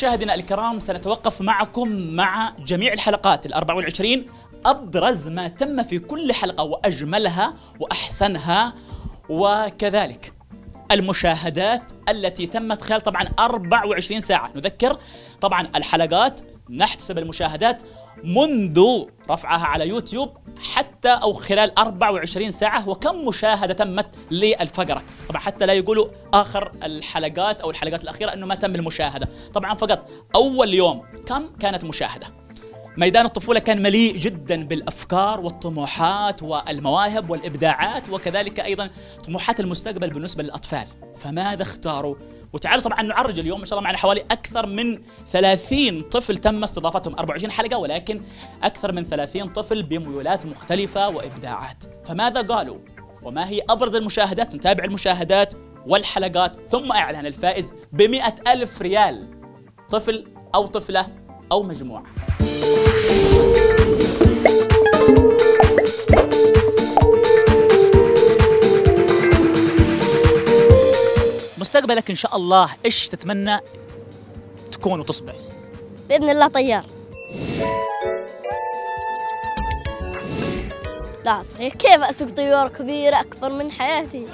مشاهدينا الكرام سنتوقف معكم مع جميع الحلقات ال 24 أبرز ما تم في كل حلقة وأجملها وأحسنها وكذلك المشاهدات التي تمت خلال طبعا 24 ساعة. نذكر طبعا الحلقات نحتسب المشاهدات منذ رفعها على يوتيوب حتى أو خلال 24 ساعة وكم مشاهدة تمت للفقرة. طبعا حتى لا يقولوا آخر الحلقات أو الحلقات الأخيرة أنه ما تم المشاهدة. طبعا فقط أول يوم كم كانت مشاهدة؟ ميدان الطفولة كان مليء جدا بالأفكار والطموحات والمواهب والإبداعات وكذلك أيضا طموحات المستقبل بالنسبة للأطفال. فماذا اختاروا؟ وتعالوا طبعا نعرج اليوم إن شاء الله معنا حوالي أكثر من 30 طفل تم استضافتهم 24 حلقة ولكن أكثر من 30 طفل بميولات مختلفة وإبداعات. فماذا قالوا؟ وما هي أبرز المشاهدات؟ نتابع المشاهدات والحلقات ثم أعلن الفائز ب ألف ريال. طفل أو طفلة أو مجموعة. مستقبلك إن شاء الله إيش تتمنى تكون وتصبح؟ بإذن الله طيار. لا صغير كيف أسوق طياره كبيرة أكبر من حياتي؟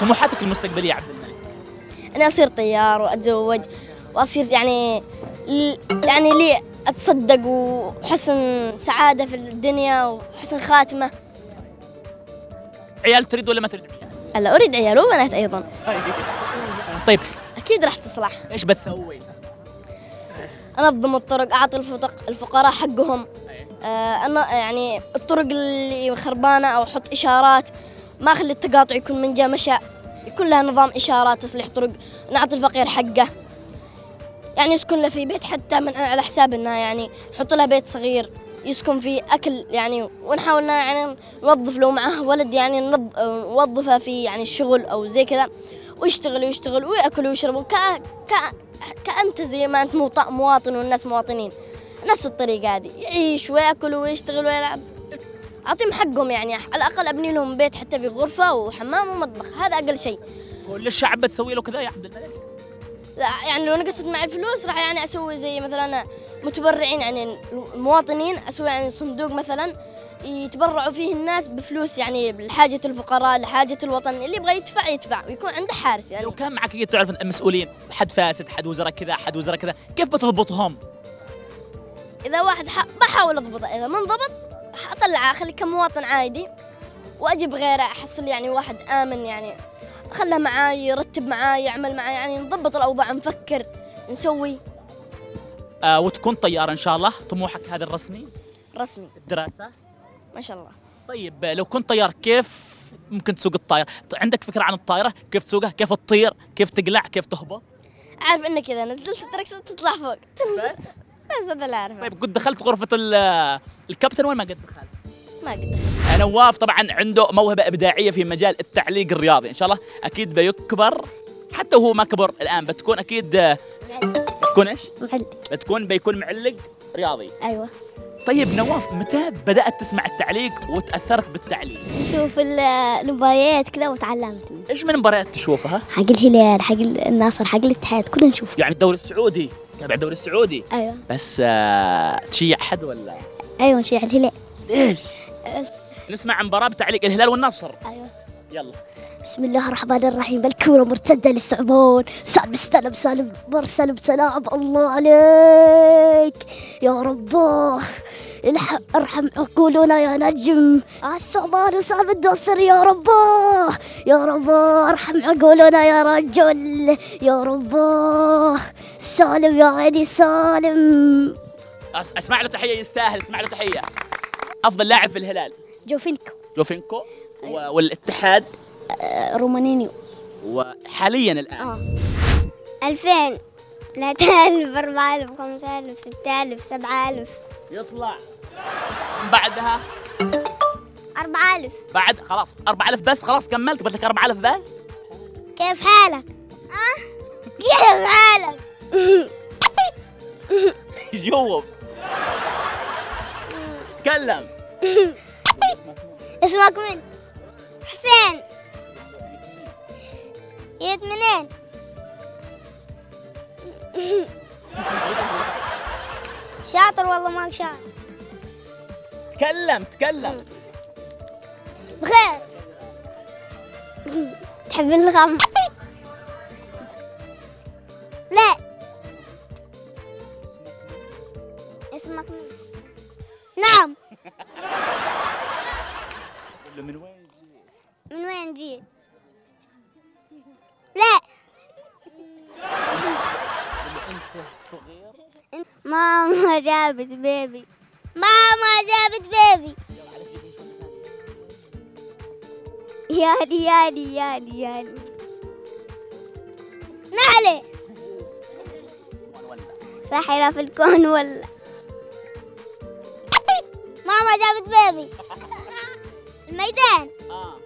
طموحاتك المستقبلية عبد الملك. أنا أصير طيار وأتزوج وأصير يعني يعني لي أتصدق وحسن سعادة في الدنيا وحسن خاتمة. عيال تريد ولا ما تريد؟ هلا أريد عيال وبنات أيضا. طيب. أكيد راح تصلح. إيش بتسوي؟ أنظم الطرق أعطي الفقراء حقهم. آه أنا يعني الطرق اللي خربانة أو أحط إشارات ما أخلي التقاطع يكون من جا مشى. يكون لها نظام إشارات تصليح طرق نعطي الفقير حقه. يعني يسكن له في بيت حتى من على حساب انه يعني. نحط له بيت صغير. يسكن فيه أكل يعني ونحاول يعني نوظف له معه ولد يعني نوظفه في يعني الشغل أو زي كذا ويشتغل ويشتغل ويأكل ويشرب ك ك كأنت زي ما أنت مواطن والناس مواطنين. نفس الطريقة هذه يعيش ويأكل ويشتغل ويلعب. أعطيهم حقهم يعني على الأقل أبني لهم بيت حتى في غرفة وحمام ومطبخ هذا أقل شيء. كل الشعب بتسوي له كذا يا عبد الملك. يعني لو نقصت معي الفلوس راح يعني أسوي زي مثلا متبرعين يعني المواطنين أسوي يعني صندوق مثلا يتبرعوا فيه الناس بفلوس يعني لحاجة الفقراء لحاجة الوطن اللي يبغى يدفع يدفع ويكون عنده حارس يعني لو كان معك تعرف المسؤولين حد فاسد حد وزراء كذا حد وزراء كذا كيف بتضبطهم؟ إذا واحد بحاول أضبطه إذا ما انضبط أطلعه أخليه كمواطن عادي وأجيب غيره أحصل يعني واحد آمن يعني خله معاي يرتب معاي يعمل معاي يعني نضبط الأوضاع نفكر نسوي آه وتكون طيار إن شاء الله طموحك هذا الرسمي؟ رسمي الدراسة؟ ما شاء الله طيب لو كنت طيار كيف ممكن تسوق الطائرة؟ عندك فكرة عن الطائرة؟ كيف تسوقها؟ كيف تطير؟ كيف تقلع؟ كيف تهبط؟ عارف إنك اذا نزلت الدركسون تطلع فوق تنزل بس بس هذا اللي أعرفه طيب قد دخلت غرفة الكابتن وين ما قد دخلت؟ ما قد دخلت نواف طبعا عنده موهبة إبداعية في مجال التعليق الرياضي. إن شاء الله أكيد بيكبر. حتى وهو ما كبر الآن بتكون أكيد بتكون إيش؟ معلق. بتكون بيكون معلق رياضي. أيوه. طيب نواف متى بدأت تسمع التعليق وتأثرت بالتعليق؟ نشوف المباريات كذا وتعلمت منه إيش من مباريات تشوفها؟ حق الهلال حق النصر حق الاتحاد كله نشوف يعني الدوري السعودي. تابع الدوري السعودي. أيوه. بس آه تشيع حد ولا؟ أيوه نشيع الهلال. ليش؟ بس نسمع مباراة بتعليق الهلال والنصر. أيوه. يلا. بسم الله الرحمن الرحيم. الكورة مرتدة للثعبان. سالم استلم سالم مرسل بسلام الله عليك. يا رباه ارحم عقولنا يا نجم. الثعبان وسالم الدوسر يا رباه يا رباه ارحم عقولنا يا رجل. يا رباه سالم يا عيني سالم. أسمع له تحية يستاهل. اسمع له تحية. أفضل لاعب في الهلال؟ جوفينكو. جوفينكو. أيوة. والاتحاد؟ رومانينيو. وحاليا الآن؟ آه. 2000 3000 4000 5000 6000 7000 يطلع. بعدها؟ 4000 بعد؟ خلاص. 4000 بس؟ خلاص كملت. قلت لك 4000 بس؟ كيف حالك؟ أه؟ كيف حالك؟ جوب. تكلم اسمك من؟ حسين. جيت منين؟ شاطر والله ما شاطر. تكلم تكلم. بخير. تحب الخمر لا. اسمك مين؟ نعم. ولا من وين من وين جيت؟ لا. أنت صغير؟ ماما جابت بيبي. ماما جابت بيبي. يالي يالي يالي يالي. نعلي. ساحرة في الكون ولا؟ ماما جابت بيبي الميدان آه.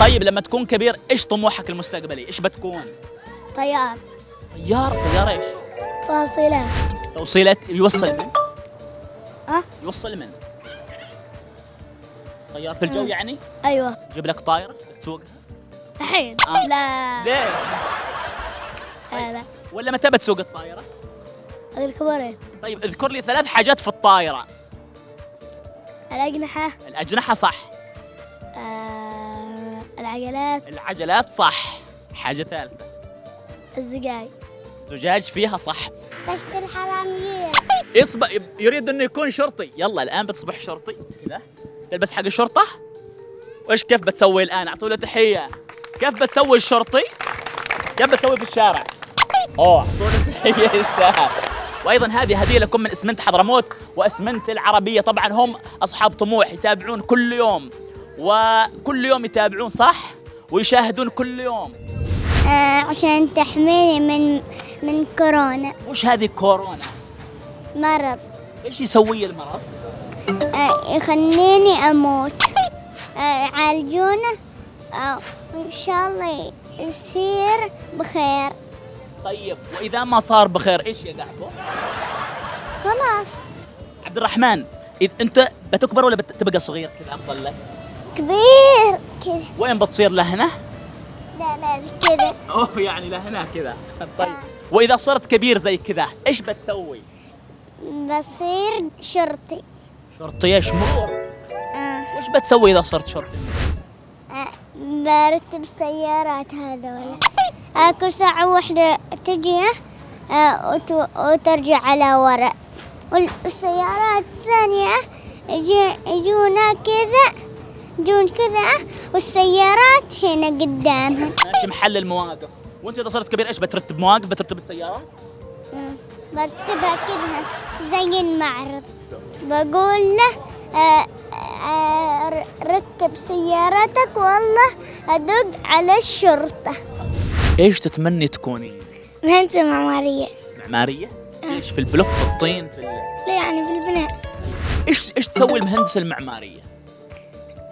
طيب لما تكون كبير إيش طموحك المستقبلي؟ إيش بتكون؟ طيار طيار طيار إيش؟ فاصلة توصيلة يوصل من؟ أه؟ يوصل من؟ طيار في الجو يعني؟ أيوة جيب لك طايرة تسوقها؟ الحين آه. لا ليه؟ لا لا ولا متى بتسوق الطايرة؟ الكبريت طيب اذكر لي ثلاث حاجات في الطايرة الأجنحة. الأجنحة صح. آه، العجلات. العجلات صح. حاجة ثالثة. الزجاج. زجاج فيها صح. بس الحرامية. يصبح يريد إنه يكون شرطي. يلا الآن بتصبح شرطي. كذا. تلبس حق الشرطة؟ وإيش كيف بتسوي الآن؟ أعطوا له تحية. كيف بتسوي الشرطي؟ كيف بتسوي في الشارع؟ أوه اعطوا له تحيه يستاهل وأيضا هذه هدية لكم من إسمنت حضرموت وإسمنت العربية. طبعا هم أصحاب طموح يتابعون كل يوم. وكل يوم يتابعون صح؟ ويشاهدون كل يوم. آه عشان تحميني من من كورونا. وش هذه كورونا؟ مرض. إيش يسوي المرض؟ آه يخليني أموت. آه يعالجونا آه إن شاء الله يصير بخير. طيب وإذا ما صار بخير إيش يدعكم خلاص. عبد الرحمن إذ أنت بتكبر ولا بت- تبقى صغير كذا أفضل لك كبير كذا. وين بتصير لهنا؟ لا لا كذا. أوه يعني لهنا كذا. طيب وإذا صرت كبير زي كذا إيش بتسوي؟ بصير شرطي. شرطي إيش؟ مرور آه. وش بتسوي إذا صرت شرطي؟ آه، برتب سيارات هذولا آه، كل ساعة واحدة تجي آه، وت- وترجع على ورا والسيارات الثانية يجونا كذا يجون كذا والسيارات هنا قدامها. ماشي محل المواقف. وانت إذا صرت كبير إيش بترتب مواقف؟ بترتب السيارات. برتبها كذا زي المعرض بقول له آه، آه، رتب سيارتك والله أدق على الشرطة. إيش تتمني تكوني؟ مهندسة معمارية. معمارية؟ إيش في البلوك في الطين في ال... لا يعني بالبناء إيش إيش تسوي المهندسة المعمارية؟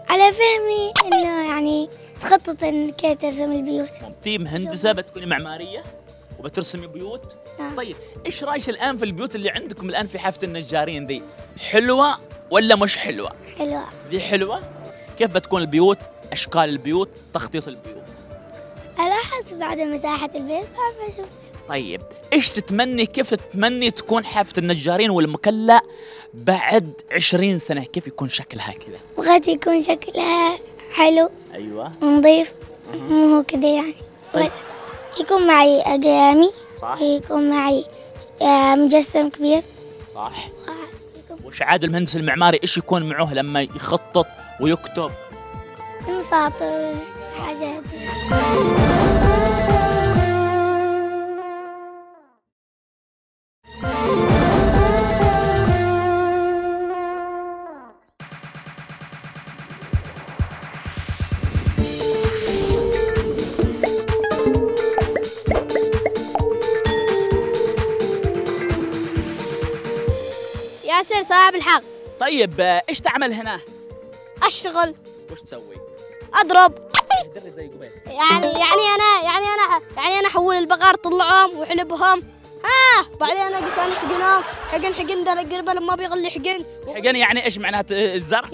على فهمي إنه يعني تخطط انك ترسم البيوت. انت مهندسة بتكوني معمارية وبترسمي بيوت. نعم. طيب إيش رأيك الآن في البيوت اللي عندكم الآن في حافة النجارين ذي حلوة ولا مش حلوة؟ حلوة. ذي حلوة؟ كيف بتكون البيوت؟ أشكال البيوت؟ تخطيط البيوت؟ حسب بعد مساحة البيت؟ بعد بشوف طيب إيش تتمني؟ كيف تتمني تكون حافة النجارين والمكلا بعد 20 سنة؟ كيف يكون شكلها كذا؟ بغيت يكون شكلها حلو أيوه. ونظيف مو هو كده يعني. طيب. يكون معي أقلامي صح. يكون معي آه، مجسم كبير. صح. وش عاد المهندس المعماري؟ إيش يكون معه لما يخطط ويكتب؟ مساطر حاجات دي. ياسر صاحب الحق. طيب آه، إيش تعمل هنا؟ أشتغل. وش تسوي؟ أضرب. زي قبيل. يعني يعني أنا يعني أنا يعني أنا احول البقر طلعهم وحلبهم. ها بعدين أنا قسان حقنهم. حقن حقن ده قربه لما بيغلي حقن. حقني يعني إيش معناها الزرع؟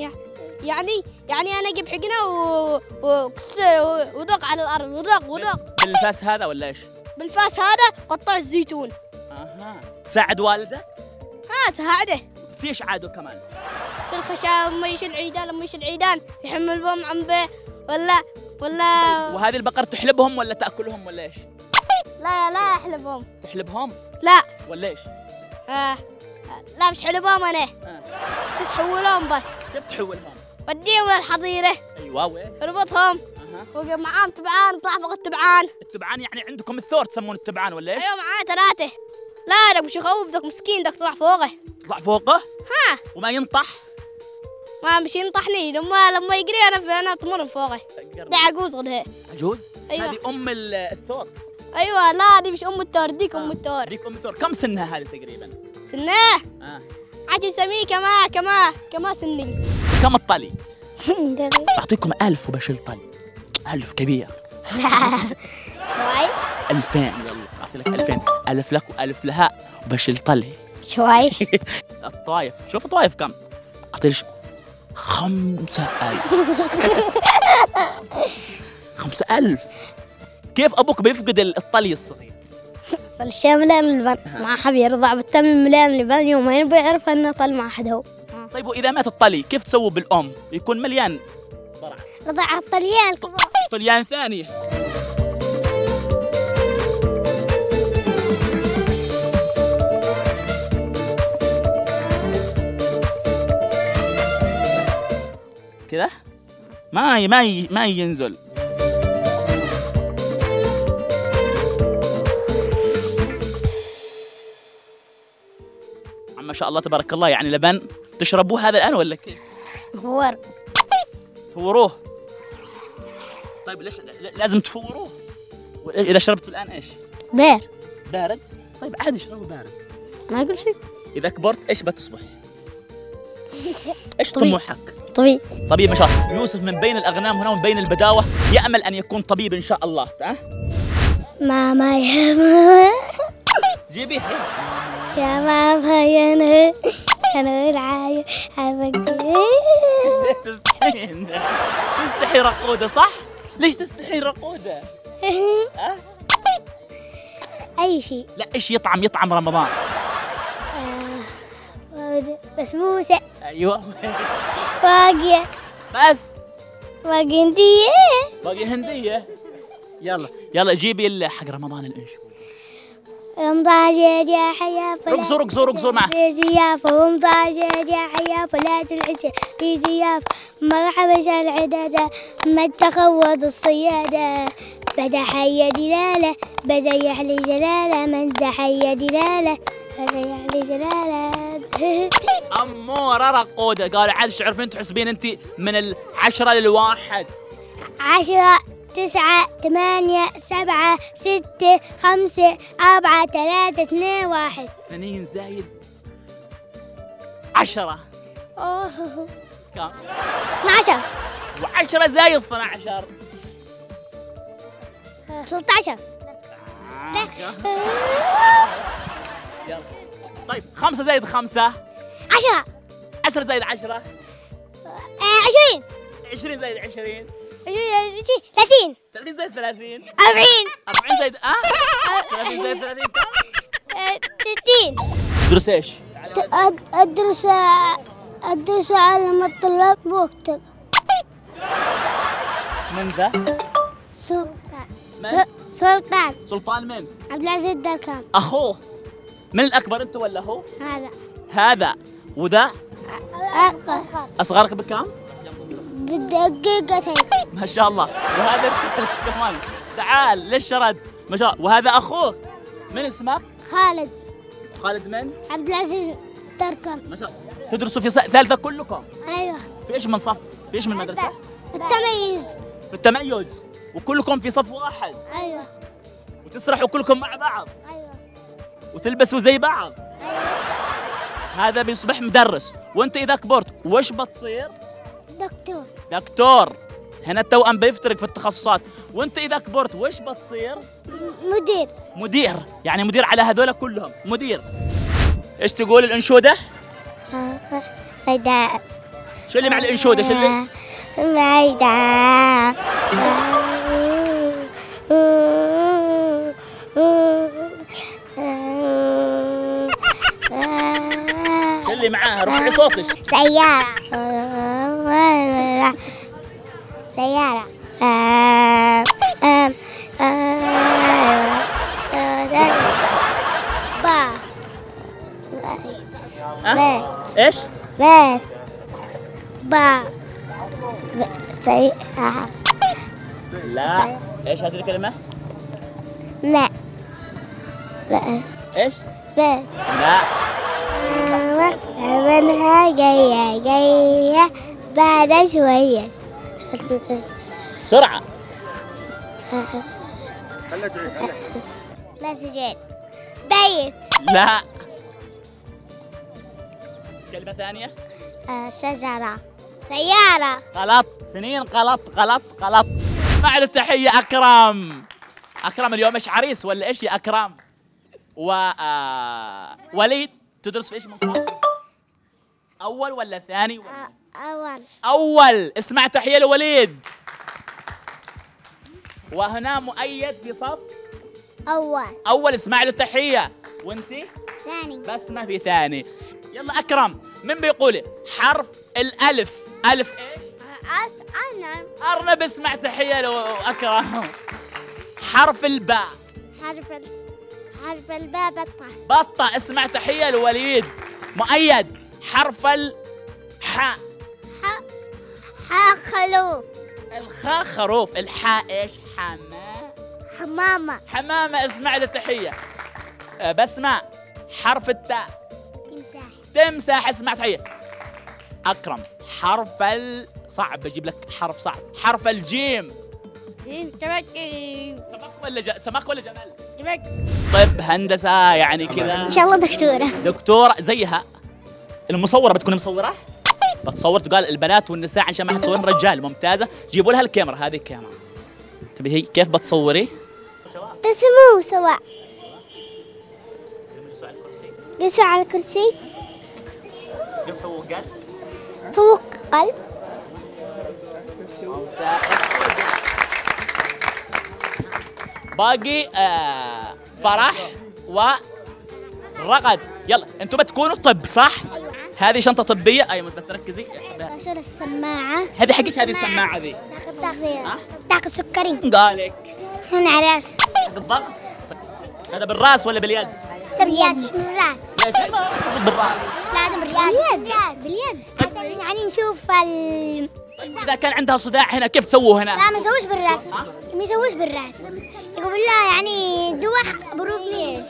يعني يعني أنا أجيب حقنة. وكسر ودق على الأرض. ودق ودق بالفاس هذا ولا إيش؟ بالفاس هذا قطع الزيتون. أها. تساعد والدك ها تساعده. فيش عادوا كمان؟ في الخشب لما يشيل العيدان لما يشيل العيدان يحمل بهم عمبه ولا ولا وهذه البقر تحلبهم ولا تأكلهم ولا إيش؟ لا لا أحلبهم. تحلبهم؟ لا. ولا إيش؟ آه. لا مش حلبهم أنا. آه. بس حولهم بس. كيف تحولهم؟ وديهم للحظيرة. أيوه وين؟ اربطهم أها. وقف معاهم تبعان طلع فوق التبعان. التبعان يعني عندكم الثور تسمون التبعان ولا إيش؟ أيوه معانا ثلاثة. لا ده مش يخوف ذاك مسكين دك طلع فوقه. تطلع فوقه؟ ها. وما ينطح؟ ما مش ينطحني. لما لما يجري أنا في أنا اطمر فوقه. ده عجوز غدها عجوز؟ أيوة. هذه أم ال- الثور. أيوه لا دي مش أم التور ديك أم التور. ديك أم الثور كم سنها هذه تقريبا؟ سناه آه. عجل سميه كما كما كما سني. كم الطلي؟ أعطيكم ألف وبشيل طلي. ألف كبير. شوي. ألفين أعطي لك ألفين. ألف لك وألف لها وبشيل طلي. شوي. الطايف. شوف الطايف كم. أعطي لك خمسة ألف. خمسة ألف. كيف أبوك بيفقد الطلي الصغير؟ الشيء مليان لبن ما حب يرضع بالتم مليان لبن يومين بيعرف أنه طل مع حد هو. طيب وإذا مات الطلي كيف تسووا بالأم؟ يكون مليان. ضرع رضع الطليان. الكبار طليان كذا ما ما ما ينزل. ما شاء الله تبارك الله يعني لبن تشربوه هذا الآن ولا كيف؟ هو فوروه طيب ليش لازم تفوروه؟ إذا شربتوا الآن إيش؟ بير بارد؟ طيب عادي اشربوا بارد. ما يقول شيء. إذا كبرت إيش بتصبح؟ إيش طبيب. طموحك؟ طبيعي طبيب ما شاء الله. يوسف من بين الأغنام هنا ومن بين البداوة يأمل أن يكون طبيب إن شاء الله. ها؟ ماما يا ماما. جيبيه يا ماما يا أنا أنا العاية تستحين؟ تستحي رقودة صح؟ ليش تستحي رقودة؟ أي شيء. لا إيش يطعم؟ يطعم رمضان. بسبوسة أيوه. باقية بس. باقي انتي باقي هندية. يلا يلا جيبي حق رمضان الانشود رمضان يا حياة فلا رقصوا رقصوا رقصوا معه. في زيافة رمضان يا حياة فلا تنعش في زيافة مرحبا شال عدادة ما تخوض الصيادة بدا حي دلالة بدا يحلي جلالة. من ذا حي دلالة بدا يحلي جلالة. اموره رقوده قال عاد إيش تحسبين انت من العشرة للواحد. عشرة تسعة ثمانية سبعة ستة خمسة أربعة ثلاثة اثنين واحد. اثنين زايد عشرة. أوه. كم؟ 12 وعشرة زايد 12 13 يلا. طيب خمسة زايد خمسة. 10 عشرة زايد عشرة. 20 عشرين زايد عشرين. 30 ثلاثين زايد ثلاثين 40 أربعين زايد أه ثلاثين زايد ثلاثين كم؟ 60 تدرس إيش؟ أدرس أدرس أعلم الطلاب وأكتب من ذا؟ سلطان من؟ سلطان سلطان من؟ عبد العزيز دركان أخوه من الأكبر أنت ولا هو؟ هذا هذا وذا أصغر أصغرك بكم؟ بدقيقتين ما شاء الله. وهذا كمان. تعال للشرد ما شاء الله. وهذا أخوك. من اسمك؟ خالد. خالد من؟ عبد العزيز دركان ما شاء الله. تدرسوا في ثالثة كلكم. أيوه. في إيش من صف؟ في إيش من مدرسة؟ التميز. في التميز. وكلكم في صف واحد. أيوه. وتسرحوا كلكم مع بعض. أيوه. وتلبسوا زي بعض. هذا بيصبح مدرس. وأنت إذا كبرت وش بتصير؟ دكتور. دكتور هنا التوأم بيفترق في التخصصات. وأنت إذا كبرت وش بتصير؟ مدير. مدير يعني مدير على هذول كلهم. مدير. إيش تقول الإنشودة؟ هيدا. شو اللي مع الإنشودة؟ شو اللي؟ هيدا. اللي معاها؟ رفعي صوتك. سيارة. سيارة. با ها؟ إيش؟ بيت. با. سيارة لا. إيش هذه الكلمة؟ بيت إيش؟ بيت. لا. منها جاية جاية. بعد شوية. بسرعة مسجد بيت. لا. كلمة ثانية. شجرة. سيارة. غلط. اثنين غلط غلط غلط. بعد التحية أكرم. أكرم اليوم إيش عريس ولا إيش يا أكرم؟ و آه... وليد تدرس في إيش من أول ولا ثاني ولا؟ أول. أول. اسمع تحية لوليد. وهنا مؤيد في صف. أول. أول اسمع له تحية وأنتي ثاني. بس ما في ثاني. يلا أكرم. من بيقول حرف الألف؟ ألف إيش؟ أنا. أرنب اسمع تحية لأكرم حرف الباء. حرف ال... حرف الباء بطة. بطة. اسمع تحية لوليد. مؤيد. حرف الحاء ح ح خلوف الخاء خروف الحاء إيش؟ حماء حمامة. حمامة اسمع له تحية أه، بسمة. حرف التاء تمساح. تمساح اسمع تحية. أكرم. حرف ال صعب بجيب لك حرف صعب. حرف الجيم. سمك ولا ج... سمك ولا جمال طب هندسة يعني كذا. إن شاء الله دكتورة. دكتورة زيها. المصورة بتكون مصورة؟ بتصور تقال البنات والنساء عشان ما حد يصورن رجال ممتازة. جيبوا لها الكاميرا هذه الكاميرا. تبي هي كيف بتصوري؟ تسمو سواء. جلسوا على الكرسي. سوق قلب. باقي آه فرح ورغد يلا أنتم بتكونوا طب صح؟ هذه شنطة طبية؟ أيوه بس ركزي. شو السماعة. هذه حقك هذه السماعة. ذي. تاخذ سكري. قالك. نعرف حق الضغط هذا بالراس ولا باليد؟ باليد. بالراس؟ بالراس. لا هذا باليد. باليد. عشان يعني نشوف ال طيب إذا كان عندها صداع هنا كيف تسووه هنا؟ لا ما يسووش بالراس. ما يسووش بالراس. يقول لا يعني دوح بروف ليش؟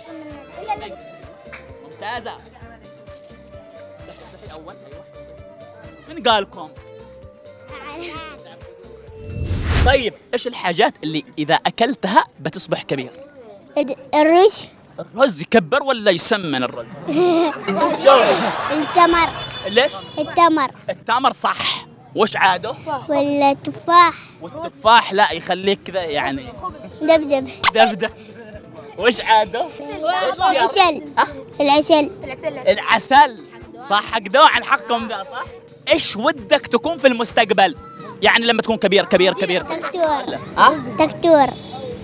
اول أيوه من قالكم؟ طيب إيش الحاجات اللي إذا أكلتها بتصبح كبير؟ الرز. الرز يكبر ولا يسمن الرز؟ شوف التمر. ليش؟ التمر. التمر صح. وش عادة؟ والتفاح والتفاح لا يخليك كذا يعني. دبدب. دبدب. وش عادة؟ العسل. ها؟ العسل. العسل. صح؟ حقدوه عن حقكم ذا صح؟ إيش ودك تكون في المستقبل؟ يعني لما تكون كبير كبير كبير. دكتور. ها؟ دكتور.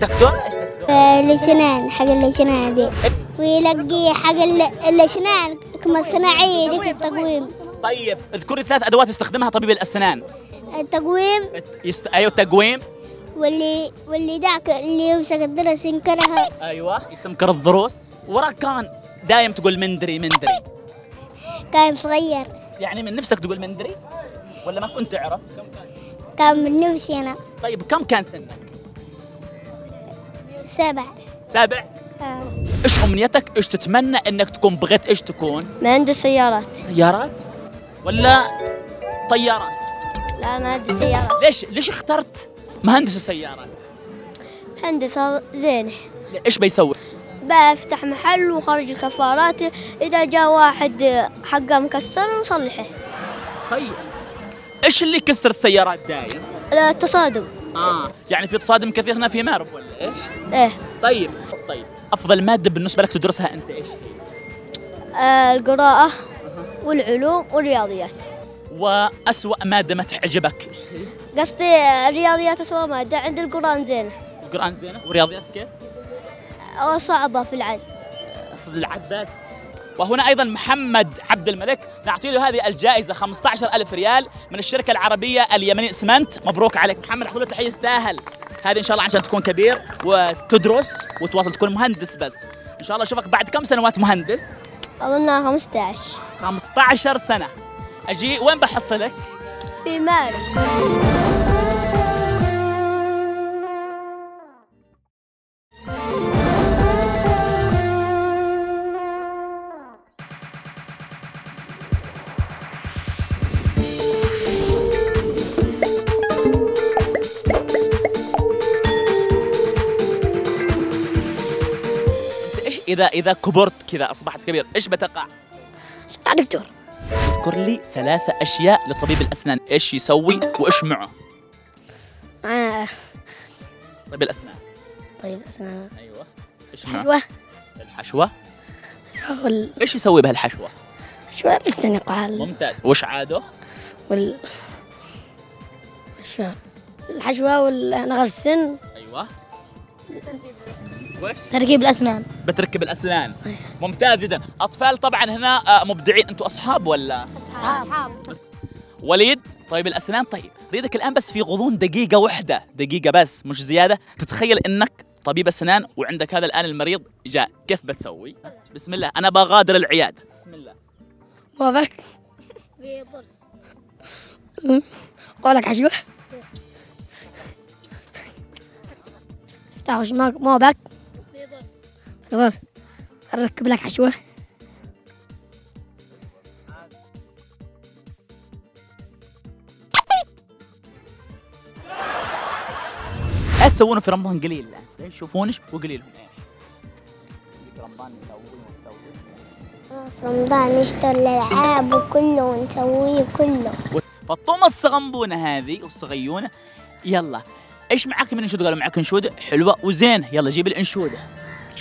دكتور؟ إيش دكتور؟ الاسنان حق الاسنان دي ويلقي حق ال- الاسنان كما الصناعيه ديك التقويم. طيب اذكري ثلاث أدوات يستخدمها طبيب الأسنان. التقويم. يست... أيوه تقويم واللي واللي ذاك اللي يمسك الدرس ينكرها. أيوه يسمكر الضروس. وراك كان دايم تقول مندري مندري. كان صغير. يعني من نفسك تقول مندري ولا ما كنت تعرف؟ كان من نفسي أنا. طيب كم كان سنك؟ سبع. سبع؟ آه. إيش أمنيتك؟ إيش تتمنى إنك تكون بغيت إيش تكون؟ مهندس سيارات. سيارات؟ ولا طيارات؟ لا مهندس سيارات. ليش؟ ليش اخترت مهندس السيارات؟ هندسة زينة. إيش بيسوي بفتح محل وخرج الكفارات إذا جاء واحد حقه مكسر نصلحه. طيب. إيش اللي كسر السيارات دايم التصادم. آه يعني في تصادم كثير هنا في مارب ولا إيش؟ إيه. طيب طيب. أفضل مادة بالنسبة لك تدرسها أنت إيش؟ آه القراءة والعلوم والرياضيات. وأسوأ مادة ما تعجبك؟ إيش؟ قصدي الرياضيات أسوأ مادة عند القرآن زينة. القرآن زينة. ورياضيات كيف أو صعبة في العد. العد بس. وهنا أيضا محمد عبد الملك. نعطي له هذه الجائزة 15 ألف ريال من الشركة العربية اليمنية اسمنت. مبروك عليك محمد. أخذ له تحية يستاهل. هذه إن شاء الله عشان تكون كبير وتدرس وتواصل تكون مهندس بس. إن شاء الله أشوفك بعد كم سنوات مهندس؟ أظنها 15 15 سنة. أجي وين بحصلك؟ في مال إذا إذا كبرت كذا أصبحت كبير. إيش بتقع؟ دكتور اذكر لي ثلاثة أشياء لطبيب الأسنان. إيش يسوي وإيش معه؟ آه. طبيب الأسنان. طيب أسنان أيوة. إيش معه؟ حشوة. الحشوة. وال إيش يسوي بهالحشوة؟ حشوة لسه نقال ممتاز. وش عاده وال حشوة الحشوة والنغف السن. أيوة. وش؟ تركيب الأسنان. بتركب الأسنان. ممتاز جدا. أطفال طبعا هنا آه، مبدعين. أنتم أصحاب ولا؟ أصحاب. وليد طيب الأسنان طيب. ريدك الآن بس في غضون دقيقة واحدة دقيقة بس مش زيادة. تتخيل إنك طبيب أسنان وعندك هذا الآن المريض جاء. كيف بتسوي؟ بسم الله. أنا بغادر العياده بسم الله. ما بك قولك حشوه تعرفش ما ما باك. خلاص. نركب لك حشوه إيه تسوونه في رمضان قليل. لا لين تشوفونش وقليلهم رمضان نسوي ونسوي في رمضان نشتري الألعاب وكله ونسويه كله. فالطومه الصغنبونة هذه والصغيونة. يلا. إيش معك من انشوده قالوا معك انشوده حلوة وزين يلا جيب الانشوده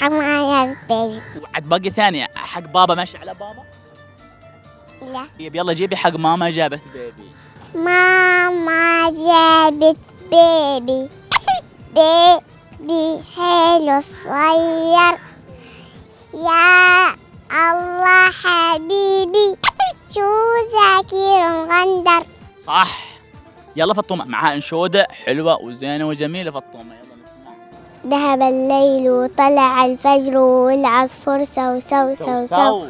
معايا بيبي وعد باقي ثانية. حق بابا ماشي على بابا. لا. طيب يلا جيبي حق ماما جابت بيبي. ماما جابت بيبي. بيبي حلو صغير. يا الله حبيبي. شو ذاكر غندر؟ صح. يلا فطومة. معها أنشودة حلوة وزينة وجميلة. فطومة يلا نسمع ذهب الليل وطلع الفجر والعصفور سو سو سو سو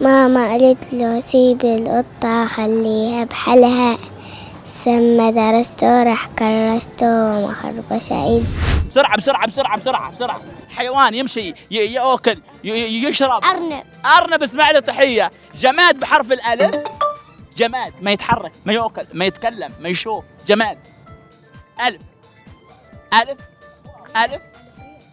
ماما قالت له سيب القطة خليها بحالها. سما درسته راح كرسته وما خربش عيد بسرعة بسرعة بسرعة بسرعة بسرعة. حيوان يمشي ي- ياكل ي- ي- يشرب. أرنب. أرنب اسمع له تحية. جماد بحرف الألف. جماد ما يتحرك ما ياكل ما يتكلم ما يشوف. جماد. ألف. ألف. ألف.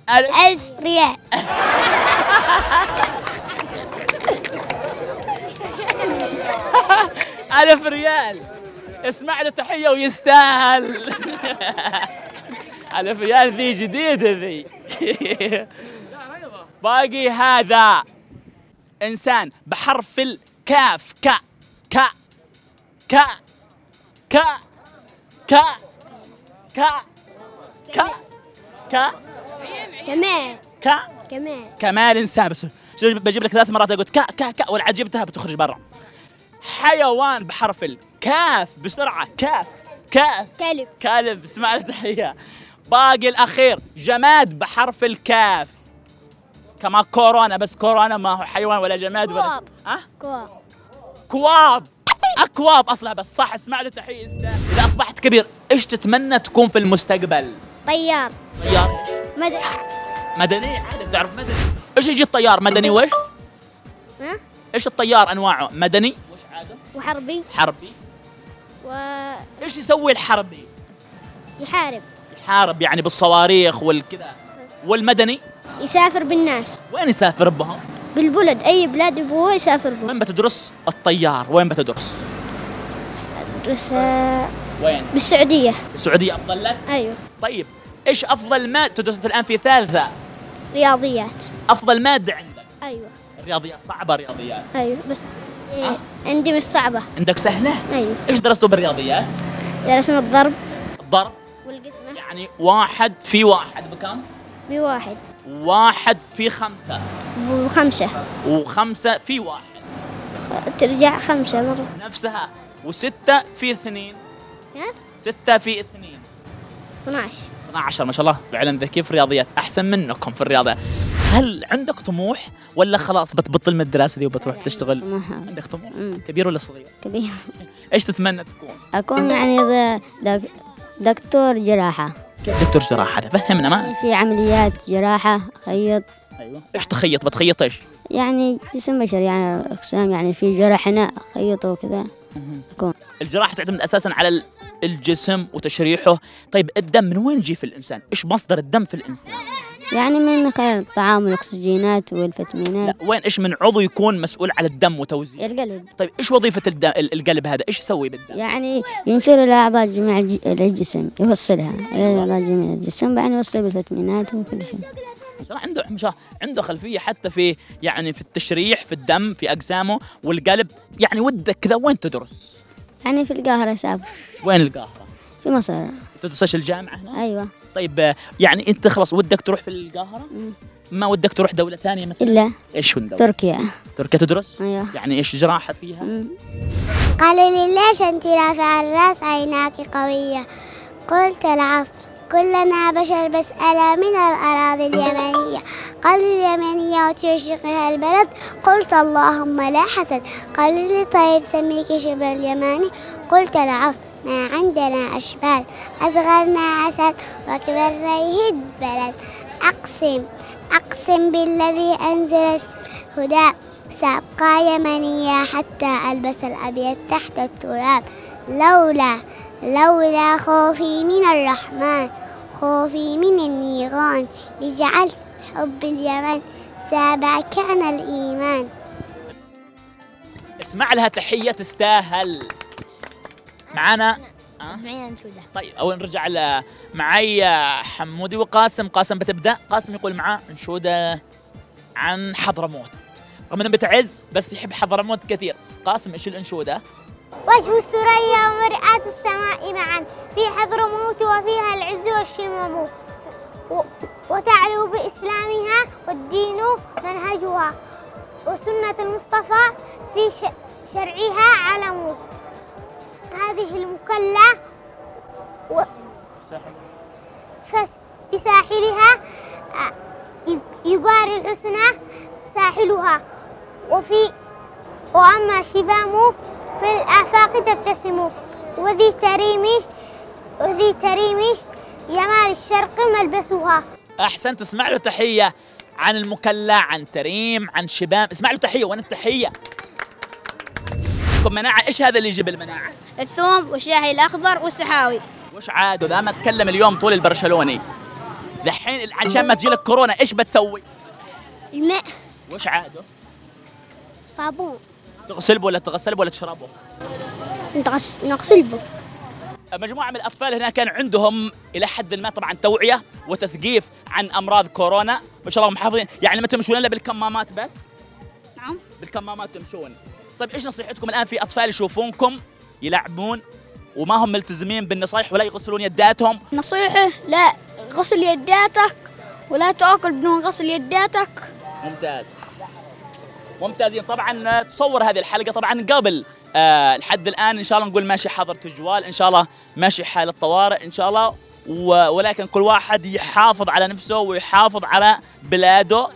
ألف. ألف ريال. ألف ريال. اسمع له تحية ويستاهل. ألف ريال ذي جديدة ذي. باقي هذا. إنسان بحرف الكاف كا كا كا كا كا كا كا كا كمان. كا كمان. كمال إنسان بس. بجيب لك ثلاث مرات أقول كا كا كا والعاد جبتها بتخرج برا. حيوان بحرف الكاف بسرعة. كاف. كاف. كلب. كلب. اسمع تحية. باقي الأخير. جماد بحرف الكاف. كما كورونا. بس كورونا ما هو حيوان ولا جماد ولا كواب. أه؟ كواب. كواب. أكواب. أصلها بس. صح اسمع له تحيه إذا أصبحت كبير إيش تتمنى تكون في المستقبل؟ طيار. طيار. مد... مدني؟ عادي تعرف مدني. إيش يجي الطيار؟ مدني وش؟ ها؟ إيش الطيار أنواعه؟ مدني. وش عادة؟ وحربي. حربي. ويحارب إيش يسوي الحربي؟ يحارب. يعني بالصواريخ والكذا. والمدني؟ يسافر بالناس. وين يسافر بهم؟ بالبلد أي بلاد يبغوه يسافر به وين بتدرس؟ الطيار. وين بتدرس؟ بس آه، وين؟ بالسعودية. السعوديه أفضل لك؟ أيوه. طيب إيش أفضل مادة تدرس الآن في ثالثة؟ رياضيات. أفضل مادة عندك؟ أيوه. الرياضيات صعبة الرياضيات أيوه بس أه؟ عندي مش صعبة. عندك سهلة؟ أيوه. إيش درستوا بالرياضيات؟ درسنا الضرب الضرب. والقسمة يعني واحد في واحد بكم؟ بواحد. واحد في خمسة. وخمسة. وخمسة في واحد. ترجع خمسة مرة. نفسها. وستة في اثنين. ها؟ ستة في اثنين. 12 12 ما شاء الله. فعلا ذكي في الرياضيات. أحسن منكم في الرياضة. هل عندك طموح ولا خلاص بتبطل من الدراسة دي وبتروح تشتغل؟ طموحها عندك طموح؟ مم. كبير ولا صغير؟ كبير. إيش تتمنى تكون؟ أكون يعني دكتور جراحة. دكتور جراحة فهمنا ما في عمليات جراحة خيط. أيوه. إيش تخيط؟ بتخيط إيش يعني جسم بشر يعني أقسام يعني في جرح هنا خيط وكذا. الجراحة تعتمد أساسا على ال- الجسم وتشريحه. طيب الدم من وين يجي في الإنسان؟ إيش مصدر الدم في الإنسان؟ يعني من خلال الطعام والأكسجينات والفيتامينات. لا وين إيش من عضو يكون مسؤول على الدم وتوزيعه القلب. طيب إيش وظيفة الدم القلب هذا؟ إيش يسوي بالدم؟ يعني ينشر إلى أعضاء جميع الج- الجسم يوصلها. إلى أعضاء جميع الجسم بعدين يوصل بالفيتامينات وكل شيء. عنده الله عنده خلفية حتى في يعني في التشريح في الدم في أجسامه والقلب. يعني ودك كذا وين تدرس؟ يعني في القاهرة سافر وين القاهرة؟ في مصر. تدرس إيش الجامعة هنا؟ أيوة. طيب آه، يعني انت خلاص ودك تروح في القاهرة؟ ما ودك تروح دولة ثانية مثلا؟ إلا إيش من دوله؟ تركيا تركيا تدرس؟ أيوة يعني إيش جراحة فيها؟ مم. قالوا لي ليش أنت رافعة الرأس عيناك قوية قلت العفو كلنا بشر بس أنا من الأراضي اليمنية قالوا اليمنية وتعشقها البلد قلت اللهم لا حسد قالوا لي طيب سميك شبل اليماني قلت العفو ما عندنا أشبال أصغرنا عسد وكبرنا يهد بلد. أقسم أقسم بالذي أنزل الهدى سأبقى يمنية حتى ألبس الأبيض تحت التراب. لولا لولا خوفي من الرحمن خوفي من النيران. لجعلت حب اليمن سابع كان الإيمان. اسمع لها تحية تستاهل. معانا؟ أه؟ معي أنشودة طيب أول نرجع ل- معي حمودي وقاسم. قاسم بتبدأ؟ قاسم يقول معاه أنشودة عن حضرموت. رغم إنه بتعز بس يحب حضرموت كثير. قاسم إيش الأنشودة؟ وجه الثريا ومرآة السماء معا. في حضرموت وفيها العز والشمم. وتعلو بإسلامها والدين منهجها. وسنة المصطفى في شرعها علم هذه المكلة و- بساحلها آه، يقاري الحسنى ساحلها. وفي وأما شبام في الآفاق تبتسم. وذي تريمي وذي تريمي جمال الشرق ملبسها. أحسنت اسمع له تحية عن المكلا عن تريم عن شباب اسمع له تحية وين التحية؟ كم مناعة؟ إيش هذا اللي يجيب المناعة؟ الثوم والشاي الأخضر والسحاوي. وش عاد؟ ذا ما تكلم اليوم طول البرشلوني. دحين عشان ما تجيلك كورونا إيش بتسوي؟ الماء وش عاده صابون. تغسل ولا تغسل ولا تشربه؟ نغسل به مجموعة من الأطفال هنا كان عندهم إلى حد ما طبعا توعية وتثقيف عن أمراض كورونا. ما شاء الله محافظين. يعني ما تمشون إلا بالكمامات بس؟ نعم. بالكمامات تمشون. طيب إيش نصيحتكم الآن في أطفال يشوفونكم يلعبون وما هم ملتزمين بالنصائح ولا يغسلون يداتهم؟ نصيحة لا غسل يداتك ولا تأكل بدون غسل يداتك. ممتاز. ممتازين. طبعا تصور هذه الحلقة. طبعا قبل آه لحد الآن إن شاء الله نقول ماشي حظر تجوال إن شاء الله ماشي حالة طوارئ إن شاء الله. ولكن كل واحد يحافظ على نفسه ويحافظ على بلاده.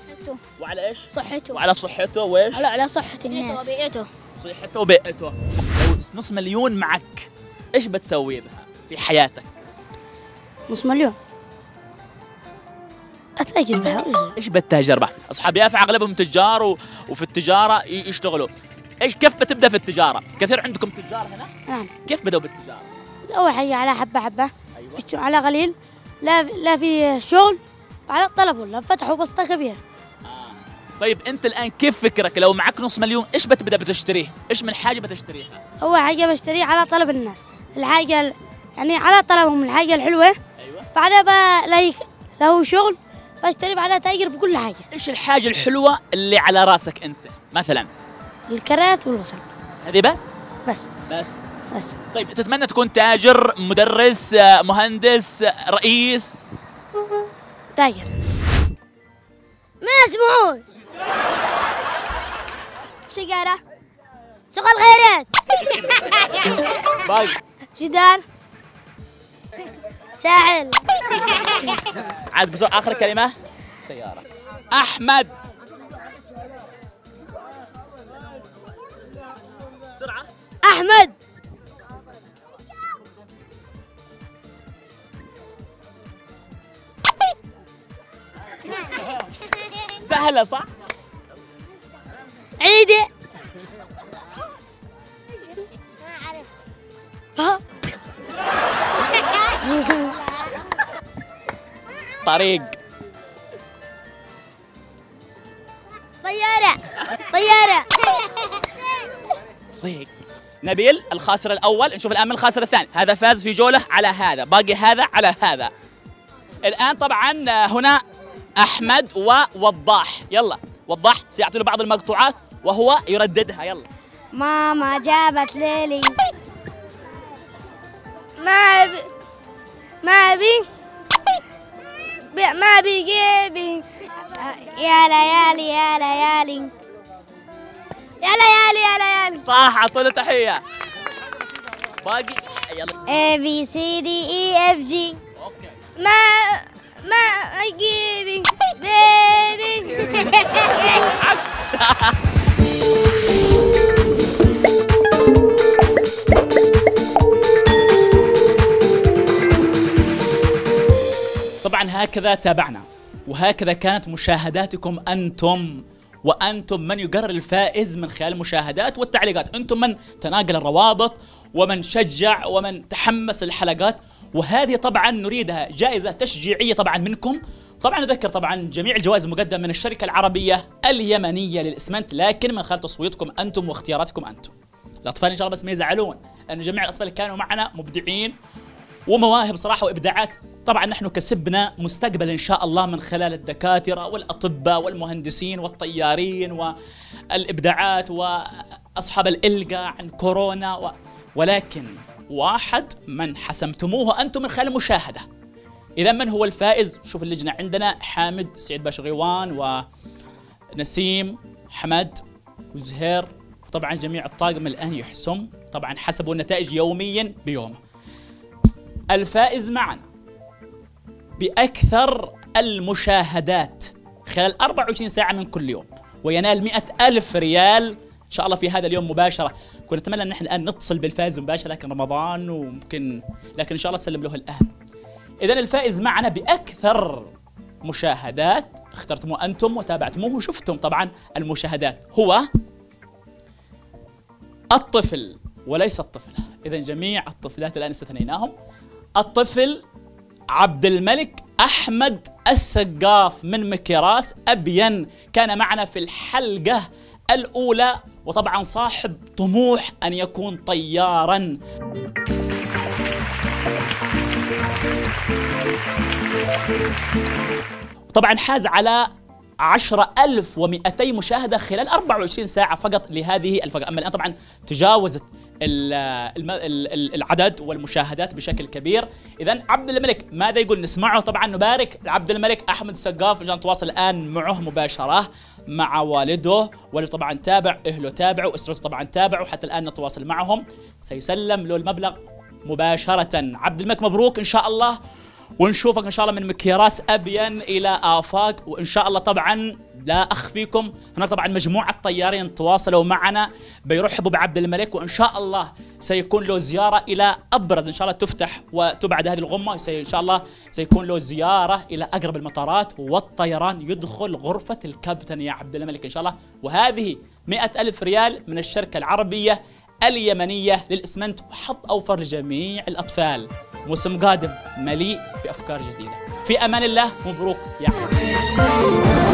وعلى إيش؟ صحته وعلى صحته وإيش؟ على على صحة الناس وبيئته صحته وبيئته لو نص مليون معك إيش بتسوي بها في حياتك؟ نص مليون أتأجر بها إيش بتتاجر به؟ أصحاب يافا أغلبهم تجار و... وفي التجارة يشتغلوا إيش كيف بتبدأ في التجارة؟ كثير عندكم تجار هنا؟ نعم كيف بدأوا بالتجارة؟ أول حاجة على حبة حبة أيوه على قليل لا لا في شغل على طلب ولا فتحوا بسطة كبيرة آه. طيب انت الآن كيف فكرك؟ لو معك نص مليون إيش بتبدا بتشتريه؟ إيش من حاجة بتشتريها؟ أول حاجة بشتري على طلب الناس. الحاجة ال- يعني على طلبهم الحاجة الحلوة. أيوه. بعدها لايك له شغل بشتري بعدها تاجر بكل حاجة. إيش الحاجة الحلوة اللي على راسك أنت؟ مثلا؟ الكرات والبصل هذه بس؟ بس. بس. بس. طيب تتمنى تكون تاجر مدرس مهندس رئيس؟ تاجر. ما يسمعون سيجارة سوق الخيرات باقي جدار. ساحل عاد بسرعة آخر كلمة. سيارة. أحمد. بسرعة أحمد. سهلة صح؟ عيدي طريق. طيارة. طيارة. طريق نبيل الخاسر الأول نشوف الآن من الخاسر الثاني. هذا فاز في جولة على هذا باقي هذا على هذا. الآن طبعا هنا أحمد ووضاح يلا وضاح سيعطي له بعض المقطوعات. وهو يرددها. يلا. ماما جابت ليلي. ما بي ما بي بي- ما بيجيبي. يا ليالي يا ليالي. يا ليالي يا ليالي. صح اعطوا له تحية. باقي يلا. A B C D E F G. أوكي. ما ما يجيبي. بيبي. عكس طبعا هكذا تابعنا وهكذا كانت مشاهداتكم أنتم وأنتم من يقرر الفائز من خلال المشاهدات والتعليقات، أنتم من تناقل الروابط ومن شجع ومن تحمس الحلقات وهذه طبعا نريدها جائزة تشجيعية طبعا منكم. طبعا نذكر طبعا جميع الجوائز مقدمه من الشركة العربية اليمنية للإسمنت لكن من خلال تصويتكم أنتم واختياراتكم أنتم. الأطفال إن شاء الله بس ما يزعلون لأن جميع الأطفال كانوا معنا مبدعين ومواهب صراحة وإبداعات طبعا نحن كسبنا مستقبل إن شاء الله من خلال الدكاترة والأطباء والمهندسين والطيارين والإبداعات وأصحاب الالقاء عن كورونا و... ولكن واحد من حسمتموه أنتم من خلال المشاهده إذا من هو الفائز؟ شوف اللجنة. عندنا حامد سعيد باشا غيوان ونسيم حمد وزهير. وطبعا جميع الطاقم الآن يحسم. طبعا حسبوا النتائج يوميا بيومه الفائز معنا بأكثر المشاهدات خلال 24 ساعة من كل يوم وينال مئة ألف ريال. إن شاء الله في هذا اليوم مباشرة. كنا نتمنى أن إحنا الآن نتصل بالفائز مباشرة لكن رمضان وممكن لكن إن شاء الله تسلم له الآن. إذا الفائز معنا بأكثر مشاهدات. اخترتموه أنتم وتابعتموه وشفتم طبعا المشاهدات. هو الطفل وليس الطفلة إذا جميع الطفلات الآن استثنيناهم. الطفل عبد الملك أحمد السقاف من مكراس أبين. كان معنا في الحلقة الأولى وطبعا صاحب طموح أن يكون طيارا. طبعا حاز على 10200 مشاهدة خلال 24 ساعة فقط لهذه الفقرة. أما الآن طبعا تجاوزت العدد والمشاهدات بشكل كبير. إذا عبد الملك ماذا يقول؟ نسمعه طبعا نبارك. لعبد الملك أحمد السقاف عشان نتواصل الآن معه مباشرة مع والده. والده طبعا تابع أهله تابعوا أسرته طبعا تابعوا حتى الآن نتواصل معهم. سيسلم له المبلغ. مباشرة. عبد الملك مبروك إن شاء الله. ونشوفك إن شاء الله من مكيراس ابين إلى آفاق. وإن شاء الله طبعا لا اخفيكم هناك طبعا مجموعة طيارين تواصلوا معنا بيرحبوا بعبد الملك. وإن شاء الله سيكون له زيارة إلى أبرز إن شاء الله تفتح وتبعد هذه الغمة. سي إن شاء الله سيكون له زيارة إلى أقرب المطارات. والطيران يدخل غرفة الكابتن يا عبد الملك إن شاء الله. وهذه مئة ألف ريال من الشركة العربية اليمنية للإسمنت وحظ أوفر لجميع الأطفال. موسم قادم مليء بأفكار جديدة. في أمان الله مبروك يا عم.